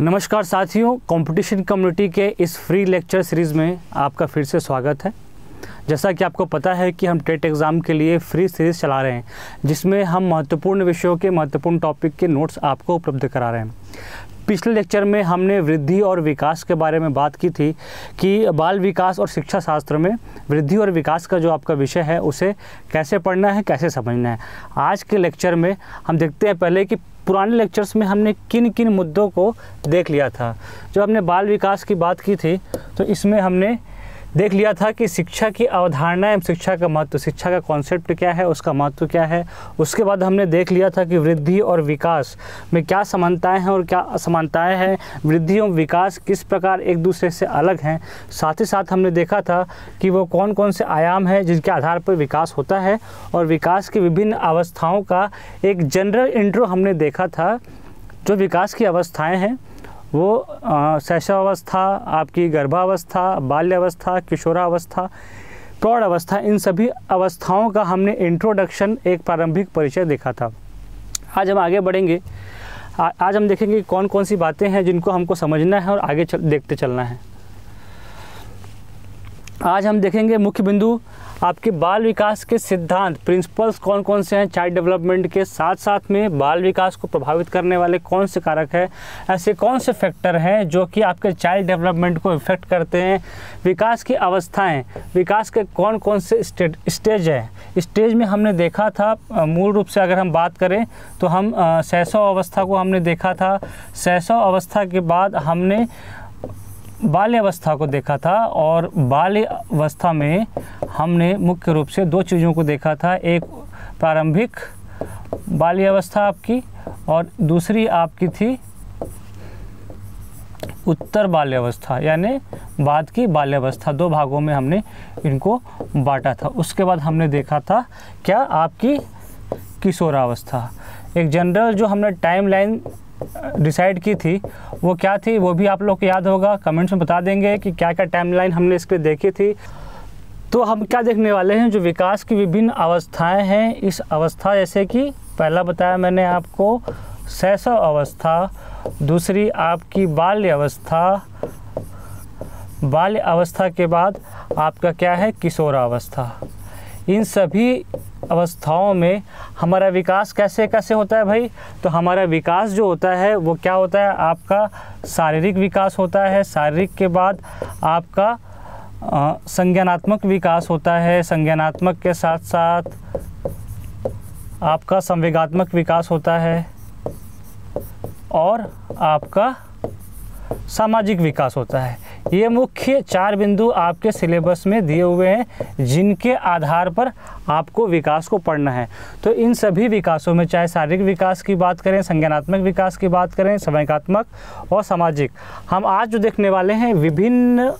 नमस्कार साथियों competition community के इस फ्री लेक्चर सीरीज़ में आपका फिर से स्वागत है। जैसा कि आपको पता है कि हम टेट एग्ज़ाम के लिए फ्री सीरीज़ चला रहे हैं, जिसमें हम महत्वपूर्ण विषयों के महत्वपूर्ण टॉपिक के नोट्स आपको उपलब्ध करा रहे हैं। पिछले लेक्चर में हमने वृद्धि और विकास के बारे में बात की थी कि बाल विकास और शिक्षा शास्त्र में वृद्धि और विकास का जो आपका विषय है, उसे कैसे पढ़ना है, कैसे समझना है। आज के लेक्चर में हम देखते हैं पहले कि पुराने लेक्चर्स में हमने किन किन मुद्दों को देख लिया था। जब हमने बाल विकास की बात की थी तो इसमें हमने देख लिया था कि शिक्षा की अवधारणा एवं शिक्षा का महत्व, शिक्षा का कॉन्सेप्ट क्या है, उसका महत्व क्या है? उसके बाद हमने देख लिया था कि वृद्धि और विकास में क्या समानताएँ हैं और क्या असमानताएँ हैं। वृद्धि और विकास किस प्रकार एक दूसरे से अलग हैं? साथ ही साथ हमने देखा था कि वो कौन कौन से आयाम हैं जिनके आधार पर विकास होता है और विकास की विभिन्न अवस्थाओं का एक जनरल इंट्रो हमने देखा था जो विकास की अवस्थाएँ हैं। वो शैशवावस्था आपकी गर्भावस्था बाल्यावस्था किशोरावस्था प्रौढ़ अवस्था इन सभी अवस्थाओं का हमने इंट्रोडक्शन एक प्रारंभिक परिचय देखा था। आज हम आगे बढ़ेंगे। आ, आज हम देखेंगे कौन कौन सी बातें हैं जिनको हमको समझना है और आगे चल, देखते चलना है। आज हम देखेंगे मुख्य बिंदु, आपके बाल विकास के सिद्धांत। प्रिंसिपल्स कौन कौन से हैं? चाइल्ड डेवलपमेंट के साथ साथ में बाल विकास को प्रभावित करने वाले कौन से कारक हैं? ऐसे कौन से फैक्टर हैं जो कि आपके चाइल्ड डेवलपमेंट को इफ़ेक्ट करते हैं? विकास की अवस्थाएँ, विकास के कौन कौन से स्टेज है? स्टेज में हमने देखा था मूल रूप से अगर हम बात करें तो हम सैसव अवस्था को हमने देखा था। सैसव अवस्था के बाद हमने बाल्य अवस्था को देखा था और बाल्यावस्था में हमने मुख्य रूप से दो चीज़ों को देखा था, एक प्रारंभिक बाल्य अवस्था आपकी और दूसरी आपकी थी उत्तर बाल्यावस्था, यानी बाद की बाल्यावस्था। दो भागों में हमने इनको बांटा था। उसके बाद हमने देखा था क्या आपकी किशोरावस्था। एक जनरल जो हमने टाइम लाइन डिसाइड की थी, वो क्या थी, वो भी आप लोग को याद होगा। कमेंट्स में बता देंगे कि क्या क्या टाइमलाइन हमने इसके देखी थी। तो हम क्या देखने वाले हैं, जो विकास की विभिन्न अवस्थाएँ हैं, इस अवस्था जैसे कि पहला बताया मैंने आपको शैशव अवस्था, दूसरी आपकी बाल्य अवस्था। बाल्य अवस्था के बाद आपका क्या है, किशोरावस्था। इन सभी अवस्थाओं में हमारा विकास कैसे कैसे होता है भाई? तो हमारा विकास जो होता है, वो क्या होता है? आपका शारीरिक विकास होता है, शारीरिक के बाद आपका संज्ञानात्मक विकास होता है, संज्ञानात्मक के साथ साथ आपका संवेगात्मक विकास होता है और आपका सामाजिक विकास होता है। ये मुख्य चार बिंदु आपके सिलेबस में दिए हुए हैं, जिनके आधार पर आपको विकास को पढ़ना है। तो इन सभी विकासों में, चाहे शारीरिक विकास की बात करें, संज्ञानात्मक विकास की बात करें, समयकात्मक और सामाजिक, हम आज जो देखने वाले हैं, विभिन्न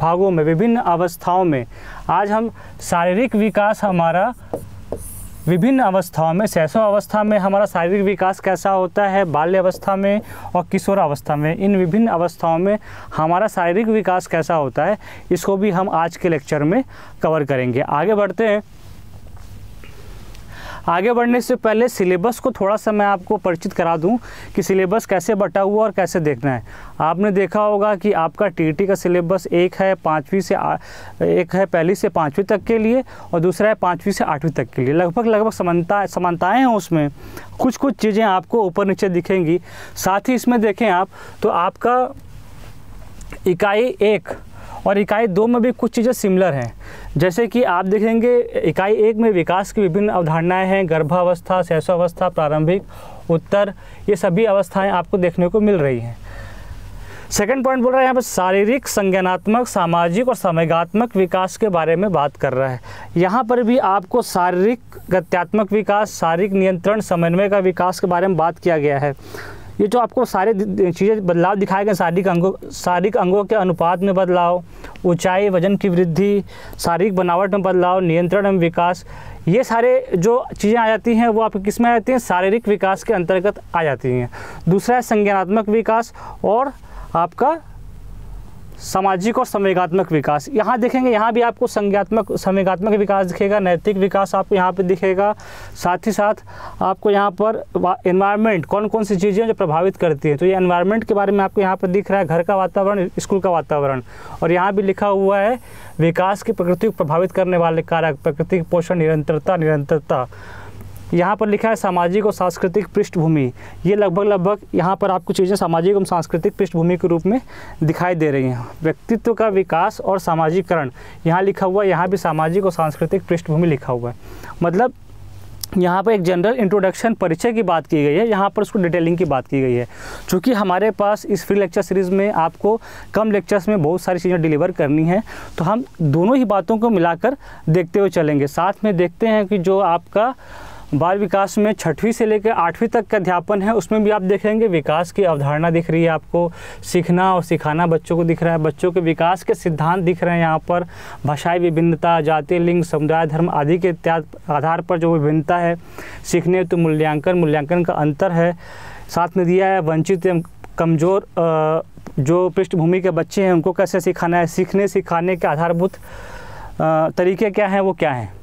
भागों में, विभिन्न अवस्थाओं में, आज हम शारीरिक विकास हमारा विभिन्न अवस्थाओं में शैशव अवस्था में हमारा शारीरिक विकास कैसा होता है, बाल्य अवस्था में और किशोर अवस्था में, इन विभिन्न अवस्थाओं में हमारा शारीरिक विकास कैसा होता है, इसको भी हम आज के लेक्चर में कवर करेंगे। आगे बढ़ते हैं। आगे बढ़ने से पहले सिलेबस को थोड़ा सा मैं आपको परिचित करा दूँ कि सिलेबस कैसे बटा हुआ और कैसे देखना है। आपने देखा होगा कि आपका टीटी का सिलेबस एक है पाँचवीं से एक है पहली से पाँचवीं तक के लिए और दूसरा है पाँचवीं से आठवीं तक के लिए। लगभग लगभग समानता, समानताएँ हैं उसमें। कुछ कुछ चीज़ें आपको ऊपर नीचे दिखेंगी। साथ ही इसमें देखें आप तो आपका इकाई एक और इकाई दो में भी कुछ चीज़ें सिमिलर हैं। जैसे कि आप देखेंगे, इकाई एक में विकास की विभिन्न अवधारणाएँ हैं, गर्भावस्था, शैशवावस्था, प्रारंभिक, उत्तर, ये सभी अवस्थाएँ आपको देखने को मिल रही हैं। सेकंड पॉइंट बोल रहा है, यहाँ पर शारीरिक, संज्ञानात्मक, सामाजिक और समयगात्मक विकास के बारे में बात कर रहा है। यहाँ पर भी आपको शारीरिक गत्यात्मक विकास, शारीरिक नियंत्रण, समन्वय का विकास के बारे में बात किया गया है। ये जो आपको सारे चीज़ें बदलाव दिखाए गए शारीरिक अंगों शारीरिक अंगों के अनुपात में बदलाव, ऊंचाई, वज़न की वृद्धि, शारीरिक बनावट में बदलाव, नियंत्रण एवं विकास, ये सारे जो चीज़ें आ जाती हैं, वो आपके किसमें आ जाती हैं? शारीरिक विकास के अंतर्गत आ जाती हैं। दूसरा है संज्ञानात्मक विकास और आपका सामाजिक और संवेगात्मक विकास। यहाँ देखेंगे, यहाँ भी आपको संज्ञात्मक, संवेगात्मक विकास दिखेगा, नैतिक विकास आपको यहाँ पे दिखेगा। साथ ही साथ आपको यहाँ पर इन्वायरमेंट कौन कौन सी चीज़ें जो प्रभावित करती है? तो ये एनवायरनमेंट के बारे में आपको यहाँ पर दिख रहा है, घर का वातावरण, स्कूल का वातावरण। और यहाँ भी लिखा हुआ है, विकास की प्रकृति को प्रभावित करने वाले कारक, प्रकृति पोषण, निरंतरता निरंतरता। यहाँ पर लिखा है सामाजिक और सांस्कृतिक पृष्ठभूमि। ये लगभग लगभग यहाँ पर आपको चीज़ें सामाजिक एवं सांस्कृतिक पृष्ठभूमि के रूप में दिखाई दे रही हैं। व्यक्तित्व का विकास और सामाजिकरण। यहाँ लिखा हुआ है, यहाँ भी सामाजिक और सांस्कृतिक पृष्ठभूमि लिखा हुआ है। मतलब यहाँ पर एक जनरल इंट्रोडक्शन परिचय की बात की गई है। यहाँ पर उसको डिटेलिंग की बात की गई है। चूँकि हमारे पास इस फ्री लेक्चर सीरीज़ में आपको कम लेक्चर्स में बहुत सारी चीज़ें डिलीवर करनी है। तो हम दोनों ही बातों को मिलाकर देखते हुए चलेंगे। साथ में देखते हैं कि जो आपका बाल विकास में छठवीं से लेकर आठवीं तक का अध्यापन है, उसमें भी आप देखेंगे विकास की अवधारणा दिख रही है आपको, सीखना और सिखाना बच्चों को दिख रहा है, बच्चों के विकास के सिद्धांत दिख रहे हैं यहाँ पर, भाषाई विभिन्नता, जाति, लिंग, समुदाय, धर्म आदि के आधार पर जो विभिन्नता है, सीखने तो मूल्यांकन मूल्यांकन का अंतर है, साथ में दिया है वंचित एवं कमज़ोर जो पृष्ठभूमि के बच्चे हैं उनको कैसे सिखाना है, सीखने, सिखाने के आधारभूत तरीके क्या हैं, वो क्या हैं?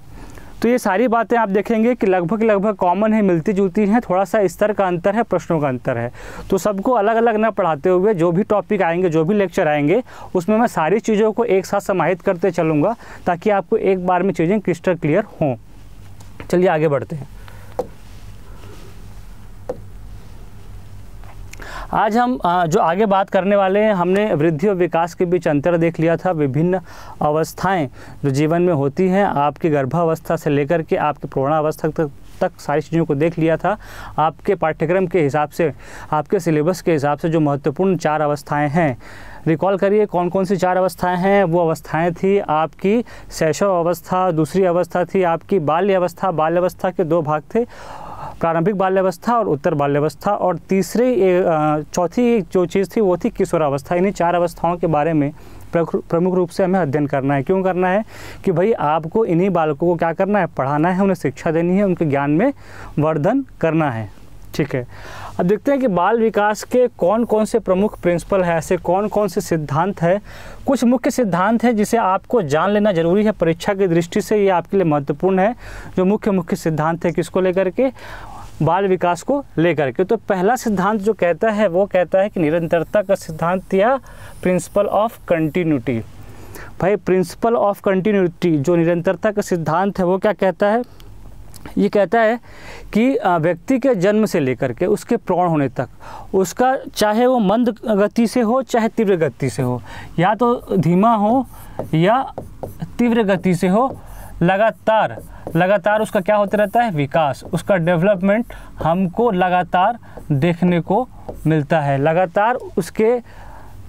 तो ये सारी बातें आप देखेंगे कि लगभग लगभग कॉमन है मिलती जुलती हैं थोड़ा सा स्तर का अंतर है, प्रश्नों का अंतर है। तो सबको अलग अलग ना पढ़ाते हुए जो भी टॉपिक आएँगे, जो भी लेक्चर आएँगे, उसमें मैं सारी चीज़ों को एक साथ समाहित करते चलूँगा ताकि आपको एक बार में चीज़ें क्रिस्टल क्लियर हों। चलिए आगे बढ़ते हैं। आज हम जो आगे बात करने वाले हैं, हमने वृद्धि और विकास के बीच अंतर देख लिया था, विभिन्न अवस्थाएँ जो जीवन में होती हैं, आपकी गर्भावस्था से लेकर के आपकी प्रौणावस्था तक तक सारी चीज़ों को देख लिया था। आपके पाठ्यक्रम के हिसाब से, आपके सिलेबस के हिसाब से जो महत्वपूर्ण चार अवस्थाएँ हैं, रिकॉल करिए कौन कौन सी चार अवस्थाएँ हैं। वो अवस्थाएँ थी आपकी शैशव अवस्था, दूसरी अवस्था थी आपकी बाल्य अवस्था बाल्य अवस्था के दो भाग थे प्रारंभिक बाल्यावस्था और उत्तर बाल्यावस्था और तीसरी चौथी जो चीज़ थी वो थी किशोरावस्था। इन्हीं चार अवस्थाओं के बारे में प्रमुख रूप से हमें अध्ययन करना है। क्यों करना है? कि भाई आपको इन्हीं बालकों को क्या करना है? पढ़ाना है, उन्हें शिक्षा देनी है, उनके ज्ञान में वर्धन करना है। ठीक है। अब देखते हैं कि बाल विकास के कौन कौन से प्रमुख प्रिंसिपल हैं, ऐसे कौन कौन से सिद्धांत है। कुछ मुख्य सिद्धांत हैं जिसे आपको जान लेना ज़रूरी है, परीक्षा की दृष्टि से ये आपके लिए महत्वपूर्ण है, जो मुख्य मुख्य सिद्धांत है किसको लेकर के? बाल विकास को लेकर के। तो पहला सिद्धांत जो कहता है, वो कहता है कि निरंतरता का सिद्धांत या प्रिंसिपल ऑफ़ कंटिन्यूटी। भाई, प्रिंसिपल ऑफ़ कंटिन्यूटी, जो निरंतरता का सिद्धांत है, वो क्या कहता है? ये कहता है कि व्यक्ति के जन्म से लेकर के उसके प्रौण होने तक, उसका चाहे वो मंद गति से हो, चाहे तीव्र गति से हो, या तो धीमा हो, या तीव्र गति से हो, लगातार लगातार उसका क्या होता रहता है? विकास। उसका डेवलपमेंट हमको लगातार देखने को मिलता है। लगातार उसके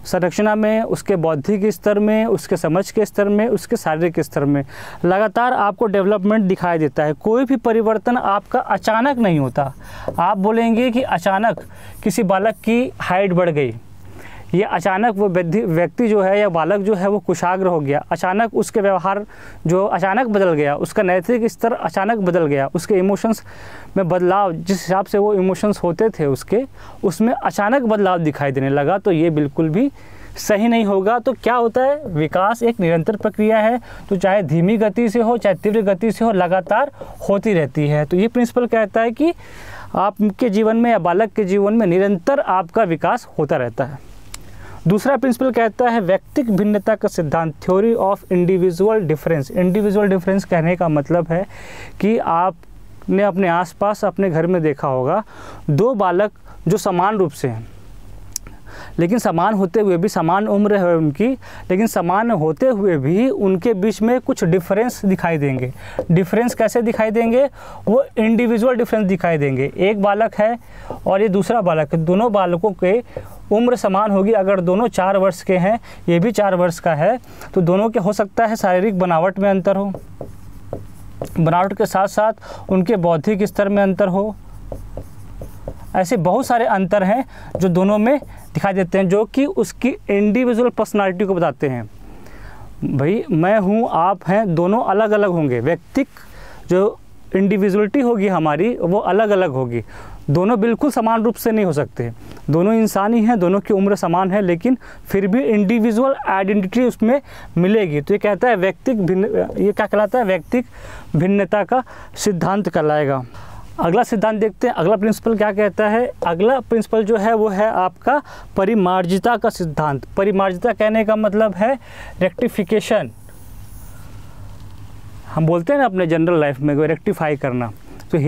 संरचना में, उसके बौद्धिक स्तर में, उसके समझ के स्तर में, उसके शारीरिक स्तर में, लगातार आपको डेवलपमेंट दिखाई देता है। कोई भी परिवर्तन आपका अचानक नहीं होता। आप बोलेंगे कि अचानक किसी बालक की हाइट बढ़ गई। ये अचानक वो व्यक्ति जो है या बालक जो है वो कुशाग्र हो गया। अचानक उसके व्यवहार जो अचानक बदल गया, उसका नैतिक स्तर अचानक बदल गया, उसके इमोशंस में बदलाव, जिस हिसाब से वो इमोशंस होते थे उसके, उसमें अचानक बदलाव दिखाई देने लगा तो ये बिल्कुल भी सही नहीं होगा। तो क्या होता है? विकास एक निरंतर प्रक्रिया है। तो चाहे धीमी गति से हो, चाहे तीव्र गति से हो, लगातार होती रहती है। तो ये प्रिंसिपल कहता है कि आपके जीवन में या बालक के जीवन में निरंतर आपका विकास होता रहता है। दूसरा प्रिंसिपल कहता है व्यक्तिक भिन्नता का सिद्धांत theory of individual difference individual difference कहने का मतलब है कि आपने अपने आसपास अपने घर में देखा होगा, दो बालक जो समान रूप से हैं। लेकिन समान होते हुए भी, समान उम्र है उनकी, लेकिन समान होते हुए भी उनके बीच में कुछ डिफरेंस दिखाई देंगे। डिफरेंस कैसे दिखाई देंगे? वो इंडिविजुअल डिफरेंस दिखाई देंगे। एक बालक है और ये दूसरा बालक है। दोनों बालकों के उम्र समान होगी। अगर दोनों चार वर्ष के हैं, ये भी चार वर्ष का है तो दोनों के हो सकता है शारीरिक बनावट में अंतर हो। बनावट के साथ साथ उनके बौद्धिक स्तर में अंतर हो। ऐसे बहुत सारे अंतर हैं जो दोनों में दिखाई देते हैं, जो कि उसकी इंडिविजुअल पर्सनालिटी को बताते हैं। भाई, मैं हूँ, आप हैं, दोनों अलग अलग होंगे। व्यक्तिक जो इंडिविजुअलिटी होगी हमारी, वो अलग अलग होगी। दोनों बिल्कुल समान रूप से नहीं हो सकते। दोनों इंसान ही हैं, दोनों की उम्र समान है, लेकिन फिर भी इंडिविजुअल आइडेंटिटी उसमें मिलेगी। तो ये कहता है, व्यक्तिक भिन्न, ये क्या कहलाता है? व्यक्तिक भिन्नता का सिद्धांत कहलाएगा। अगला सिद्धांत देखते हैं। अगला प्रिंसिपल क्या कहता है? अगला प्रिंसिपल जो है, वो है आपका परिमार्जिता का सिद्धांत। परिमार्जिता कहने का मतलब है रेक्टिफिकेशन हम बोलते हैं ना अपने जनरल लाइफ में रेक्टिफाई करना। तो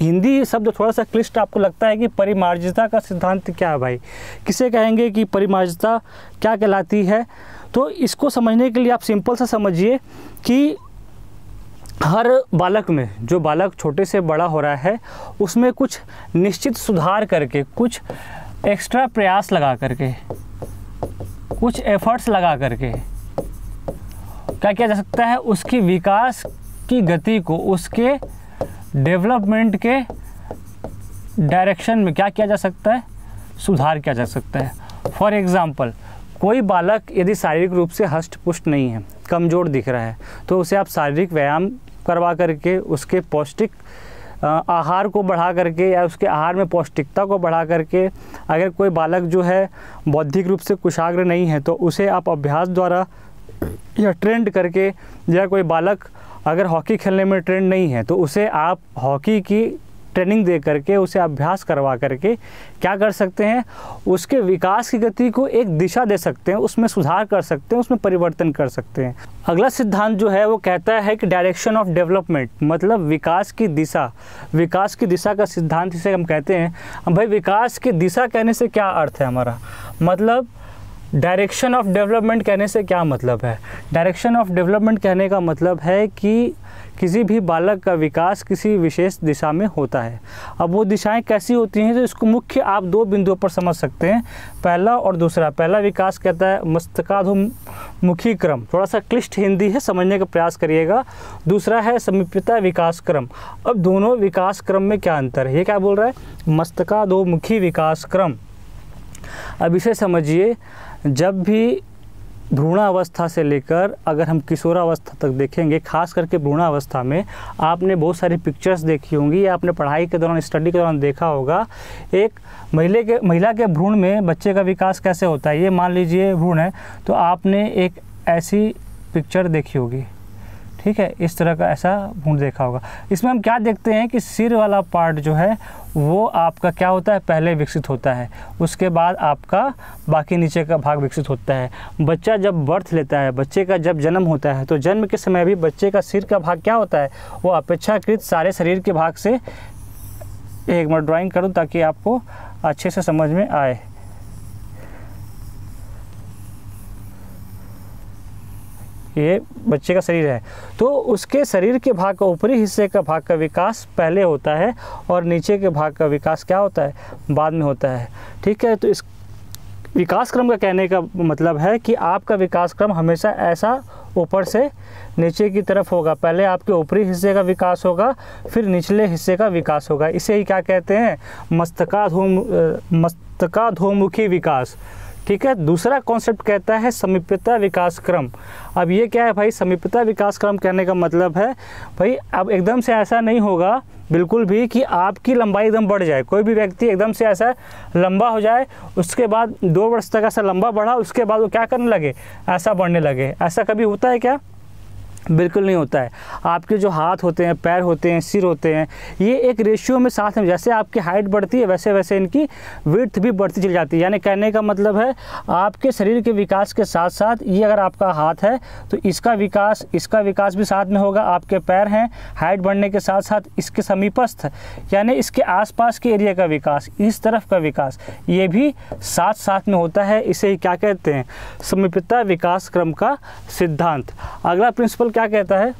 हिंदी शब्द थोड़ा सा क्लिष्ट आपको लगता है कि परिमार्जिता का सिद्धांत क्या है भाई? किसे कहेंगे कि परिमार्जिता क्या कहलाती है? तो इसको समझने के लिए आप सिंपल सा समझिए कि हर बालक में, जो बालक छोटे से बड़ा हो रहा है, उसमें कुछ निश्चित सुधार करके, कुछ एक्स्ट्रा प्रयास लगा करके, कुछ एफर्ट्स लगा करके, क्या किया जा सकता है? उसकी विकास की गति को, उसके डेवलपमेंट के डायरेक्शन में क्या किया जा सकता है? सुधार किया जा सकता है। फॉर एग्ज़ाम्पल कोई बालक यदि शारीरिक रूप से हष्ट पुष्ट नहीं है, कमज़ोर दिख रहा है तो उसे आप शारीरिक व्यायाम करवा करके उसके पौष्टिक आहार को बढ़ा करके या उसके आहार में पौष्टिकता को बढ़ा करके अगर कोई बालक जो है बौद्धिक रूप से कुशाग्र नहीं है तो उसे आप अभ्यास द्वारा या ट्रेंड करके या कोई बालक अगर हॉकी खेलने में ट्रेंड नहीं है तो उसे आप हॉकी की ट्रेनिंग दे करके, उसे अभ्यास करवा करके क्या कर सकते हैं? उसके विकास की गति को एक दिशा दे सकते हैं, उसमें सुधार कर सकते हैं, उसमें परिवर्तन कर सकते हैं। अगला सिद्धांत जो है, वो कहता है कि डायरेक्शन ऑफ़ डेवलपमेंट मतलब विकास की दिशा। विकास की दिशा का सिद्धांत इसे हम कहते हैं। भाई, विकास की दिशा कहने से क्या अर्थ है हमारा? मतलब डायरेक्शन ऑफ़ डेवलपमेंट कहने से क्या मतलब है? डायरेक्शन ऑफ़ डेवलपमेंट कहने का मतलब है कि किसी भी बालक का विकास किसी विशेष दिशा में होता है। अब वो दिशाएँ कैसी होती हैं तो इसको मुख्य आप दो बिंदुओं पर समझ सकते हैं। पहला और दूसरा, पहला विकास कहता है मस्तकाधुमुखी क्रम थोड़ा सा क्लिष्ट हिंदी है, समझने का प्रयास करिएगा। दूसरा है समीपता विकास क्रम अब दोनों विकास क्रम में क्या अंतर है? ये क्या बोल रहा है? मस्तकाधोमुखी विकास क्रम अब इसे समझिए, जब भी भ्रूणावस्था से लेकर अगर हम किशोरावस्था तक देखेंगे, खास करके भ्रूणावस्था में, आपने बहुत सारी पिक्चर्स देखी होंगी, या आपने पढ़ाई के दौरान स्टडी के दौरान देखा होगा, एक महिला के महिला के भ्रूण में बच्चे का विकास कैसे होता है? ये मान लीजिए भ्रूण है तो आपने एक ऐसी पिक्चर देखी होगी। ठीक है, इस तरह का ऐसा भूण देखा होगा। इसमें हम क्या देखते हैं कि सिर वाला पार्ट जो है, वो आपका क्या होता है? पहले विकसित होता है। उसके बाद आपका बाकी नीचे का भाग विकसित होता है। बच्चा जब बर्थ लेता है, बच्चे का जब जन्म होता है तो जन्म के समय भी बच्चे का सिर का भाग क्या होता है? वो अपेक्षाकृत सारे शरीर के भाग से एक बार ड्राइंग करूँ ताकि आपको अच्छे से समझ में आए। ये बच्चे का शरीर है। तो उसके शरीर के भाग का ऊपरी हिस्से का भाग का विकास पहले होता है और नीचे के भाग का विकास क्या होता है? बाद में होता है। ठीक है? तो इस विकास क्रम का कहने का मतलब है कि आपका विकास क्रम हमेशा ऐसा ऊपर से नीचे की तरफ़ होगा। पहले आपके ऊपरी हिस्से का विकास होगा, फिर निचले हिस्से का विकास होगा। इसे ही क्या कहते हैं? मस्तकाधोम मस्तकाधोमुखी विकास। ठीक है? दूसरा कॉन्सेप्ट कहता है समीपता विकास क्रम। अब ये क्या है भाई? समीपता विकास क्रम कहने का मतलब है, भाई, अब एकदम से ऐसा नहीं होगा, बिल्कुल भी, कि आपकी लंबाई एकदम बढ़ जाए। कोई भी व्यक्ति एकदम से ऐसा लंबा हो जाए, उसके बाद दो वर्ष तक ऐसा लंबा बढ़ा, उसके बाद वो क्या करने लगे? ऐसा बढ़ने लगे। ऐसा कभी होता है क्या? बिल्कुल नहीं होता है। आपके जो हाथ होते हैं, पैर होते हैं, सिर होते हैं, ये एक रेशियो में साथ में, जैसे आपकी हाइट बढ़ती है, वैसे वैसे इनकी विर्थ भी बढ़ती चली जाती है। यानी कहने का मतलब है, आपके शरीर के विकास के साथ साथ ये अगर आपका हाथ है तो इसका विकास इसका विकास भी साथ में होगा। आपके पैर हैं हाइट बढ़ने के साथ साथ इसके समीपस्थ, यानी इसके आसपास के एरिया का विकास, इस तरफ़ का विकास, ये भी साथ साथ में होता है। इसे क्या कहते हैं? समीपता विकास क्रम का सिद्धांत। अगला प्रिंसिपल क्या कहता है?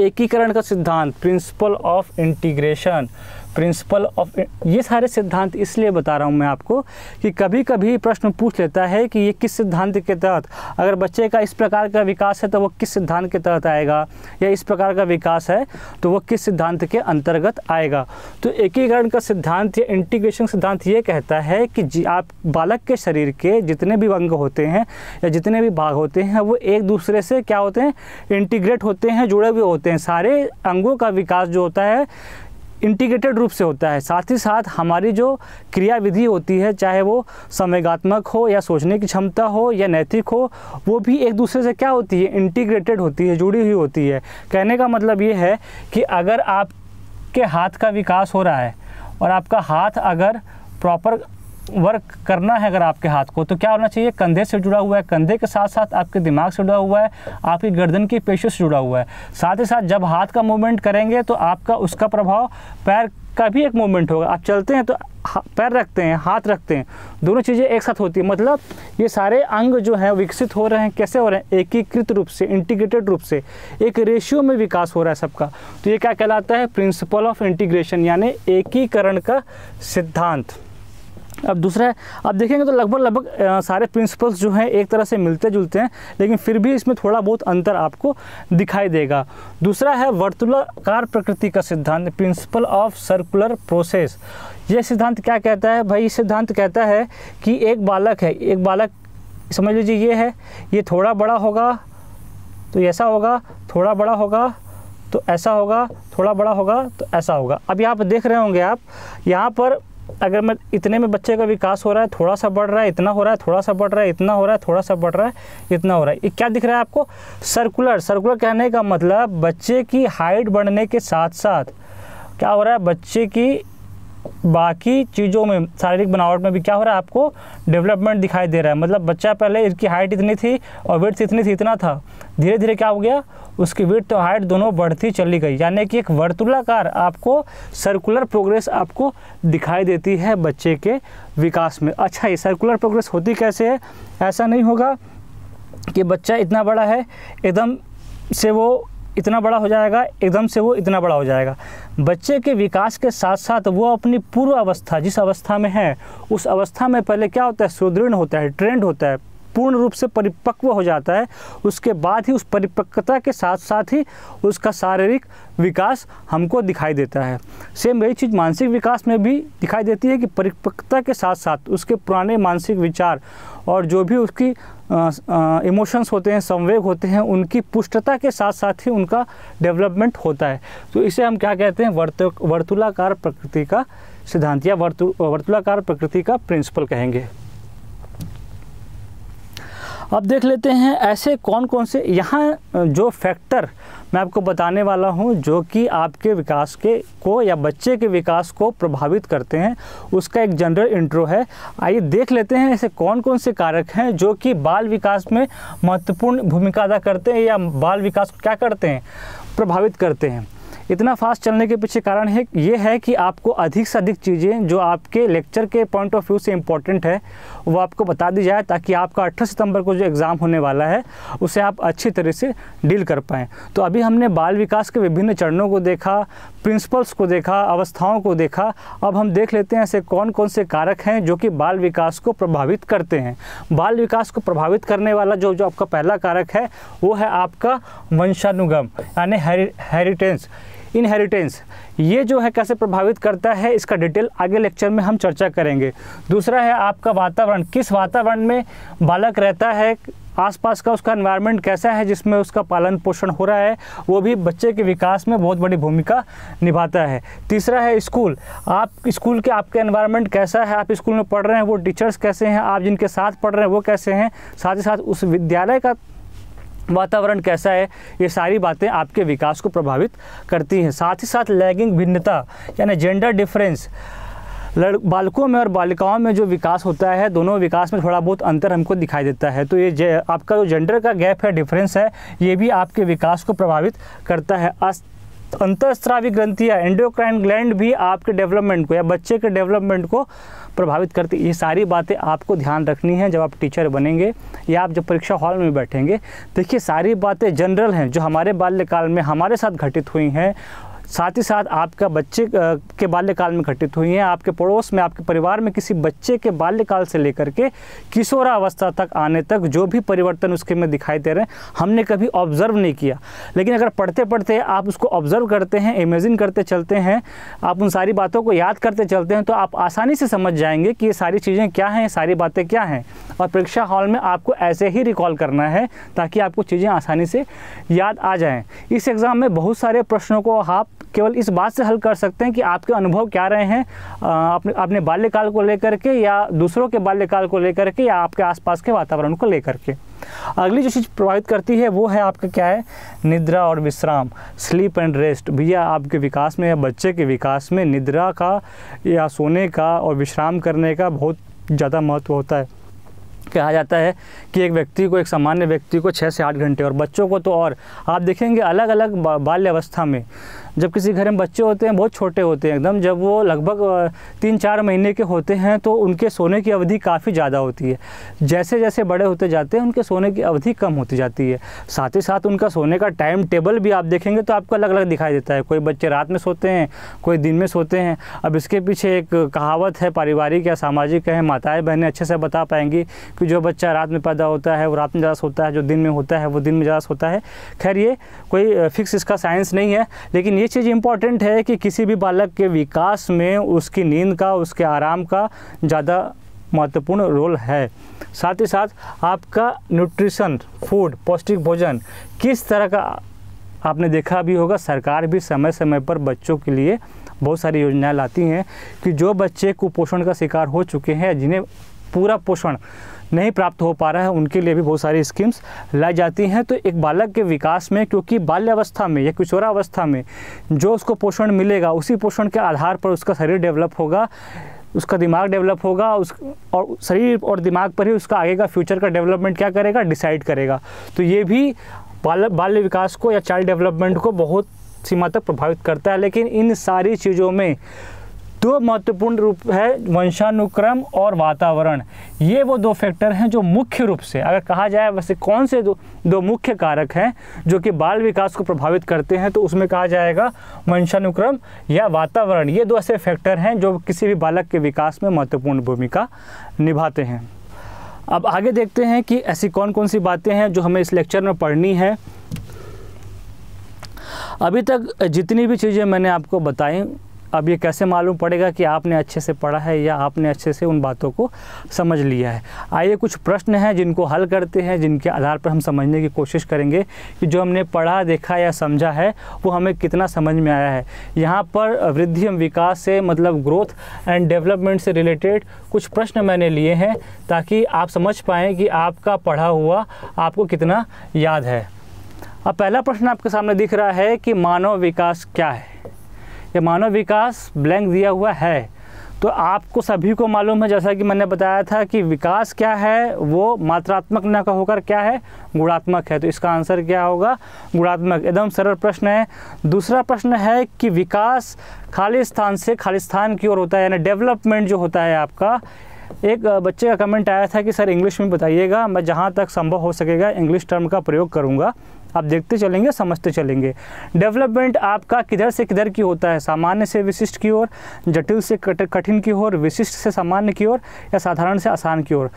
एकीकरण का सिद्धांत principle of integration principle of ये सारे सिद्धांत इसलिए बता रहा हूँ मैं आपको कि कभी कभी प्रश्न पूछ लेता है कि ये किस सिद्धांत के तहत, अगर बच्चे का इस प्रकार का विकास है तो वो किस सिद्धांत के तहत आएगा, या इस प्रकार का विकास है तो वो किस सिद्धांत के अंतर्गत आएगा। तो एकीकरण का सिद्धांत या इंटीग्रेशन सिद्धांत ये कहता है कि आप बालक के शरीर के जितने भी अंग होते हैं या जितने भी भाग होते हैं, वो एक दूसरे से क्या होते हैं इंटीग्रेट होते हैं, जुड़े हुए होते हैं। सारे अंगों का विकास जो होता है इंटीग्रेटेड रूप से होता है। साथ ही साथ हमारी जो क्रियाविधि होती है, चाहे वो संवेगात्मक हो या सोचने की क्षमता हो या नैतिक हो, वो भी एक दूसरे से क्या होती है? इंटीग्रेटेड होती है, जुड़ी हुई होती है। कहने का मतलब ये है कि अगर आपके हाथ का विकास हो रहा है और आपका हाथ अगर प्रॉपर वर्क करना है अगर आपके हाथ को तो क्या होना चाहिए? कंधे से जुड़ा हुआ है। कंधे के साथ साथ आपके दिमाग से जुड़ा हुआ है, आपकी गर्दन की पेशियों से जुड़ा हुआ है। साथ ही साथ जब हाथ का मूवमेंट करेंगे तो आपका उसका प्रभाव पैर का भी एक मूवमेंट होगा। आप चलते हैं तो पैर रखते हैं, हाथ रखते हैं। दोनों चीज़ें एक साथ होती है। मतलब ये सारे अंग जो हैं, विकसित हो रहे हैं। कैसे हो रहे हैं? एकीकृत रूप से इंटीग्रेटेड रूप से। एक रेशियो में विकास हो रहा है सबका। तो ये क्या कहलाता है? प्रिंसिपल ऑफ़ इंटीग्रेशन यानी एकीकरण का सिद्धांत। अब दूसरा है आप देखेंगे तो लगभग लगभग सारे प्रिंसिपल्स जो हैं एक तरह से मिलते जुलते हैं, लेकिन फिर भी इसमें थोड़ा बहुत अंतर आपको दिखाई देगा। दूसरा है वर्तुलाकार प्रकृति का सिद्धांत प्रिंसिपल ऑफ़ सर्कुलर प्रोसेस ये सिद्धांत क्या कहता है? भाई ये सिद्धांत कहता है कि एक बालक है, एक बालक, समझ लीजिए ये है, ये थोड़ा बड़ा होगा तो ऐसा होगा, थोड़ा बड़ा होगा तो ऐसा होगा, थोड़ा बड़ा होगा तो ऐसा होगा। अब यहाँ पर देख रहे होंगे आप, यहाँ पर अगर मैं इतने में बच्चे का विकास हो रहा है, थोड़ा सा बढ़ रहा है, इतना हो रहा है, थोड़ा सा बढ़ रहा है, इतना हो रहा है, थोड़ा सा बढ़ रहा है, इतना हो रहा है। क्या दिख रहा है आपको? सर्कुलर सर्कुलर कहने का मतलब बच्चे की हाइट बढ़ने के साथ साथ क्या हो रहा है? बच्चे की बाकी चीज़ों में, शारीरिक बनावट में भी क्या हो रहा है, आपको डेवलपमेंट दिखाई दे रहा है। मतलब बच्चा पहले इसकी हाइट इतनी थी और वेट इतनी थी, इतना था। धीरे धीरे क्या हो गया, उसकी वेट तो हाइट दोनों बढ़ती चली गई। यानी कि एक वर्तुलाकार आपको सर्कुलर प्रोग्रेस आपको दिखाई देती है बच्चे के विकास में। अच्छा ये सर्कुलर प्रोग्रेस होती कैसे है? ऐसा नहीं होगा कि बच्चा इतना बड़ा है, एकदम से वो इतना बड़ा हो जाएगा, एकदम से वो इतना बड़ा हो जाएगा। बच्चे के विकास के साथ साथ वो अपनी पूर्व अवस्था, जिस अवस्था में है, उस अवस्था में पहले क्या होता है, सुदृढ़ होता है ट्रेंड होता है, पूर्ण रूप से परिपक्व हो जाता है, उसके बाद ही उस परिपक्वता के साथ साथ ही उसका शारीरिक विकास हमको दिखाई देता है। सेम वही चीज़ मानसिक विकास में भी दिखाई देती है कि परिपक्वता के साथ साथ उसके पुराने मानसिक विचार और जो भी उसकी इमोशंस होते हैं, संवेग होते हैं, उनकी पुष्टता के साथ साथ ही उनका डेवलपमेंट होता है। तो इसे हम क्या कहते हैं? वर्तु, वर्तुलाकार प्रकृति का सिद्धांत या वर्तु, वर्तुलाकार प्रकृति का प्रिंसिपल कहेंगे। अब देख लेते हैं ऐसे कौन कौन से यहाँ, जो फैक्टर मैं आपको बताने वाला हूँ, जो कि आपके विकास के को या बच्चे के विकास को प्रभावित करते हैं। उसका एक जनरल इंट्रो है। आइए देख लेते हैं ऐसे कौन कौन से कारक हैं, जो कि बाल विकास में महत्वपूर्ण भूमिका अदा करते हैं या बाल विकास को क्या करते हैं, प्रभावित करते हैं। इतना फास्ट चलने के पीछे कारण है, ये है कि आपको अधिक से अधिक चीज़ें जो आपके लेक्चर के पॉइंट ऑफ़ व्यू से इंपॉर्टेंट है, वो आपको बता दी जाए ताकि आपका अठारह सितंबर को जो एग्ज़ाम होने वाला है, उसे आप अच्छी तरह से डील कर पाएँ। तो अभी हमने बाल विकास के विभिन्न चरणों को देखा प्रिंसिपल्स को देखा, अवस्थाओं को देखा। अब हम देख लेते हैं ऐसे कौन कौन से कारक हैं जो कि बाल विकास को प्रभावित करते हैं। बाल विकास को प्रभावित करने वाला जो जो आपका पहला कारक है, वो है आपका वंशानुगम, यानी हेरिटेंस। इनहेरिटेंस ये जो है कैसे प्रभावित करता है, इसका डिटेल आगे लेक्चर में हम चर्चा करेंगे। दूसरा है आपका वातावरण। किस वातावरण में बालक रहता है? आसपास का उसका एनवायरनमेंट कैसा है, जिसमें उसका पालन पोषण हो रहा है, वो भी बच्चे के विकास में बहुत बड़ी भूमिका निभाता है। तीसरा है स्कूल। आप स्कूल के आपके एनवायरनमेंट कैसा है? आप स्कूल में पढ़ रहे हैं, वो टीचर्स कैसे हैं? आप जिनके साथ पढ़ रहे हैं, वो कैसे हैं? साथ ही साथ उस विद्यालय का वातावरण कैसा है, ये सारी बातें आपके विकास को प्रभावित करती हैं। साथ ही साथ लैगिंग भिन्नता, यानी जेंडर डिफरेंस लड़, बालकों में और बालिकाओं में जो विकास होता है, दोनों विकास में थोड़ा बहुत अंतर हमको दिखाई देता है। तो ये आपका जो जेंडर का गैप है डिफरेंस है, ये भी आपके विकास को प्रभावित करता है। अंतस्त्रावी ग्रंथियाँ एंडोक्राइन ग्लैंड भी आपके डेवलपमेंट को या बच्चे के डेवलपमेंट को प्रभावित करती ये सारी बातें आपको ध्यान रखनी है जब आप टीचर बनेंगे या आप जब परीक्षा हॉल में बैठेंगे। देखिए, सारी बातें जनरल हैं जो हमारे बाल्यकाल में हमारे साथ घटित हुई हैं साथ ही साथ आपका बच्चे के बाल्यकाल में घटित हुई हैं। आपके पड़ोस में, आपके परिवार में किसी बच्चे के बाल्यकाल से लेकर के किशोरावस्था तक आने तक जो भी परिवर्तन उसके में दिखाई दे रहे हैं, हमने कभी ऑब्ज़र्व नहीं किया। लेकिन अगर पढ़ते पढ़ते आप उसको ऑब्ज़र्व करते हैं इमेजिन करते चलते हैं, आप उन सारी बातों को याद करते चलते हैं तो आप आसानी से समझ जाएँगे कि ये सारी चीज़ें क्या हैं सारी बातें क्या हैं। और परीक्षा हॉल में आपको ऐसे ही रिकॉल करना है, ताकि आपको चीज़ें आसानी से याद आ जाएँ। इस एग्ज़ाम में बहुत सारे प्रश्नों को आप केवल इस बात से हल कर सकते हैं कि आपके अनुभव क्या रहे हैं अपने अपने बाल्यकाल को लेकर के या दूसरों के बाल्यकाल को लेकर के या आपके आसपास के वातावरण को लेकर के। अगली जो चीज़ प्रभावित करती है, वो है आपका क्या है? निद्रा और विश्राम। Sleep and rest. भैया, आपके विकास में या बच्चे के विकास में निद्रा का या सोने का और विश्राम करने का बहुत ज़्यादा महत्व होता है। कहा जाता है कि एक व्यक्ति को, एक सामान्य व्यक्ति को छः से आठ घंटे और बच्चों को तो और। आप देखेंगे अलग अलग बाल्यावस्था में जब किसी घर में बच्चे होते हैं, बहुत छोटे होते हैं एकदम, जब वो लगभग तीन चार महीने के होते हैं तो उनके सोने की अवधि काफ़ी ज़्यादा होती है। जैसे जैसे बड़े होते जाते हैं, उनके सोने की अवधि कम होती जाती है। साथ ही साथ उनका सोने का टाइम टेबल भी आप देखेंगे तो आपको अलग अलग दिखाई देता है। कोई बच्चे रात में सोते हैं, कोई दिन में सोते हैं। अब इसके पीछे एक कहावत है, पारिवारिक या सामाजिक है, माताएँ बहनें अच्छे से बता पाएँगी कि जो बच्चा रात में पैदा होता है, वो रात में ज़्यादा सोता है, जो दिन में होता है, वो दिन में ज़्यादा सोता है। खैर, ये कोई फिक्स इसका साइंस नहीं है, लेकिन ये चीज़ इंपॉर्टेंट है कि किसी भी बालक के विकास में उसकी नींद का, उसके आराम का ज़्यादा महत्वपूर्ण रोल है। साथ ही साथ आपका न्यूट्रिशन फ़ूड पौष्टिक भोजन किस तरह का आपने देखा भी होगा, सरकार भी समय समय पर बच्चों के लिए बहुत सारी योजनाएँ लाती हैं कि जो बच्चे कुपोषण का शिकार हो चुके हैं, जिन्हें पूरा पोषण नहीं प्राप्त हो पा रहा है, उनके लिए भी बहुत सारी स्कीम्स लाई जाती हैं। तो एक बालक के विकास में, क्योंकि बाल्यावस्था में या किशोरावस्था में जो उसको पोषण मिलेगा, उसी पोषण के आधार पर उसका शरीर डेवलप होगा, उसका दिमाग डेवलप होगा, उस और शरीर और दिमाग पर ही उसका आगे का फ्यूचर का डेवलपमेंट क्या करेगा? डिसाइड करेगा। तो ये भी बाल, बाल्य विकास को या चाइल्ड डेवलपमेंट को बहुत सीमा तक प्रभावित करता है, लेकिन इन सारी चीज़ों में दो महत्वपूर्ण रूप है, वंशानुक्रम और वातावरण। ये वो दो फैक्टर हैं जो मुख्य रूप से, अगर कहा जाए वैसे कौन से दो दो मुख्य कारक हैं जो कि बाल विकास को प्रभावित करते हैं तो उसमें कहा जाएगा वंशानुक्रम या वातावरण। ये दो ऐसे फैक्टर हैं जो किसी भी बालक के विकास में महत्वपूर्ण भूमिका निभाते हैं। अब आगे देखते हैं कि ऐसी कौन कौन सी बातें हैं जो हमें इस लेक्चर में पढ़नी है। अभी तक जितनी भी चीज़ें मैंने आपको बताई अब ये कैसे मालूम पड़ेगा कि आपने अच्छे से पढ़ा है या आपने अच्छे से उन बातों को समझ लिया है? आइए कुछ प्रश्न हैं जिनको हल करते हैं, जिनके आधार पर हम समझने की कोशिश करेंगे कि जो हमने पढ़ा, देखा या समझा है, वो हमें कितना समझ में आया है। यहाँ पर वृद्धि एवं विकास से मतलब ग्रोथ एंड डेवलपमेंट से रिलेटेड कुछ प्रश्न मैंने लिए हैं, ताकि आप समझ पाएँ कि आपका पढ़ा हुआ आपको कितना याद है। अब पहला प्रश्न आपके सामने दिख रहा है कि मानव विकास क्या है? ये मानव विकास ब्लैंक दिया हुआ है। तो आपको सभी को मालूम है, जैसा कि मैंने बताया था कि विकास क्या है, वो मात्रात्मक न होकर क्या है, गुणात्मक है। तो इसका आंसर क्या होगा? गुणात्मक। एकदम सरल प्रश्न है। दूसरा प्रश्न है कि विकास खाली स्थान से खाली स्थान की ओर होता है, यानी डेवलपमेंट जो होता है आपका। एक बच्चे का कमेंट आया था कि, सर, इंग्लिश में बताइएगा, मैं जहाँ तक संभव हो सकेगा, इंग्लिश टर्म का प्रयोग करूँगा। आप देखते चलेंगे, समझते चलेंगे। डेवलपमेंट आपका किधर से किधर की होता है? सामान्य से विशिष्ट की ओर, जटिल से कठिन की ओर, विशिष्ट से सामान्य की ओर, या साधारण से आसान की ओर?